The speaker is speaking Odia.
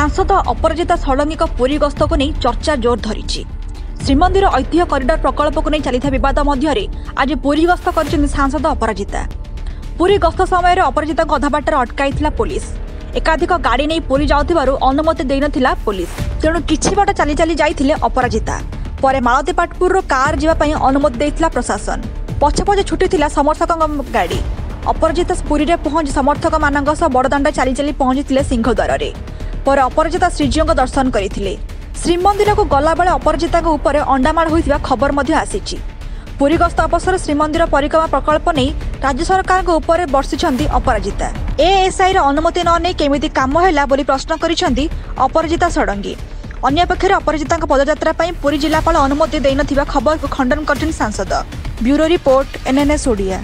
ସାଂସଦ ଅପରାଜିତା ଷଡ଼ଙ୍ଗୀଙ୍କ ପୁରୀ ଗସ୍ତକୁ ନେଇ ଚର୍ଚ୍ଚା ଜୋର ଧରିଛି। ଶ୍ରୀମନ୍ଦିର ଐତିହ୍ୟ କରିଡର ପ୍ରକଳ୍ପକୁ ନେଇ ଚାଲିଥିବା ବିବାଦ ମଧ୍ୟରେ ଆଜି ପୁରୀ ଗସ୍ତ କରିଛନ୍ତି ସାଂସଦ ଅପରାଜିତା। ପୁରୀ ଗସ୍ତ ସମୟରେ ଅପରାଜିତାଙ୍କୁ ଅଧାବାଟରେ ଅଟକାଇଥିଲା ପୋଲିସ। ଏକାଧିକ ଗାଡ଼ି ନେଇ ପୁରୀ ଯାଉଥିବାରୁ ଅନୁମତି ଦେଇନଥିଲା ପୋଲିସ। ତେଣୁ କିଛି ବାଟ ଚାଲି ଚାଲି ଯାଇଥିଲେ ଅପରାଜିତା। ପରେ ମାଳତୀପାଟପୁରରୁ କାର୍ ଯିବା ପାଇଁ ଅନୁମତି ଦେଇଥିଲା ପ୍ରଶାସନ। ପଛେ ପଛେ ଛୁଟିଥିଲା ସମର୍ଥକଙ୍କ ଗାଡ଼ି। ଅପରାଜିତା ପୁରୀରେ ପହଞ୍ଚି ସମର୍ଥକମାନଙ୍କ ସହ ବଡ଼ଦାଣ୍ଡ ଚାଲି ଚାଲି ପହଞ୍ଚିଥିଲେ ସିଂହଦ୍ୱାରରେ। ପରେ ଅପରାଜିତା ଶ୍ରୀଜୀଉଙ୍କ ଦର୍ଶନ କରିଥିଲେ। ଶ୍ରୀମନ୍ଦିରକୁ ଗଲାବେଳେ ଅପରାଜିତାଙ୍କ ଉପରେ ଅଣ୍ଡାମାଡ଼ ହୋଇଥିବା ଖବର ମଧ୍ୟ ଆସିଛି। ପୁରୀ ଗସ୍ତ ଅବସରରେ ଶ୍ରୀମନ୍ଦିର ପରିକ୍ରମା ପ୍ରକଳ୍ପ ନେଇ ରାଜ୍ୟ ସରକାରଙ୍କ ଉପରେ ବର୍ଷିଛନ୍ତି ଅପରାଜିତା। ଏଏସ୍ଆଇର ଅନୁମତି ନ ନେଇ କେମିତି କାମ ହେଲା ବୋଲି ପ୍ରଶ୍ନ କରିଛନ୍ତି ଅପରାଜିତା ଷଡ଼ଙ୍ଗୀ। ଅନ୍ୟପକ୍ଷରେ ଅପରାଜିତାଙ୍କ ପଦଯାତ୍ରା ପାଇଁ ପୁରୀ ଜିଲ୍ଲାପାଳ ଅନୁମତି ଦେଇନଥିବା ଖବରକୁ ଖଣ୍ଡନ କରିଛନ୍ତି ସାଂସଦ। Bureau report NNS Odia.